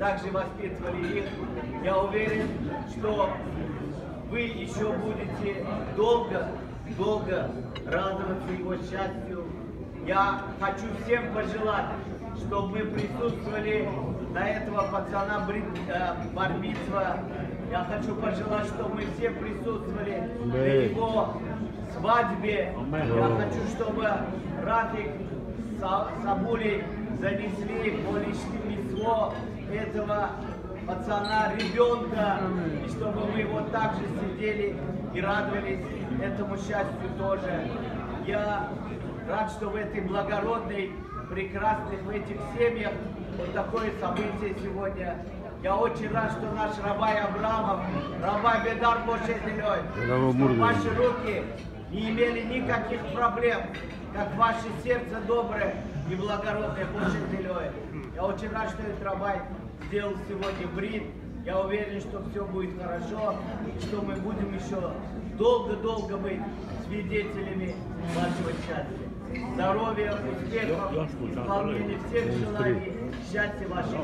также воспитывали их. Я уверен, что вы еще будете долго, долго радоваться его счастью. Я хочу всем пожелать, чтобы мы присутствовали на этого пацана э, Бармицва. Я хочу пожелать, чтобы мы все присутствовали на его свадьбе. Я хочу, чтобы Рафик с Сабулей занесли полишнемество этого пацана, ребенка, и чтобы мы вот так же сидели и радовались этому счастью тоже. Я рад, что в этой благородной, прекрасной, в этих семьях вот такое событие сегодня. Я очень рад, что наш Рабай Абрамов, Рабай Бедар Мурза. ваши руки не имели никаких проблем, как ваше сердце доброе и благородное Бошеделей. Я очень рад, что этот Рабай сделал сегодня брит. Я уверен, что все будет хорошо, и что мы будем еще долго-долго быть свидетелями вашего счастья. Здоровья, успехов, исполнения всех желаний, счастья ваших.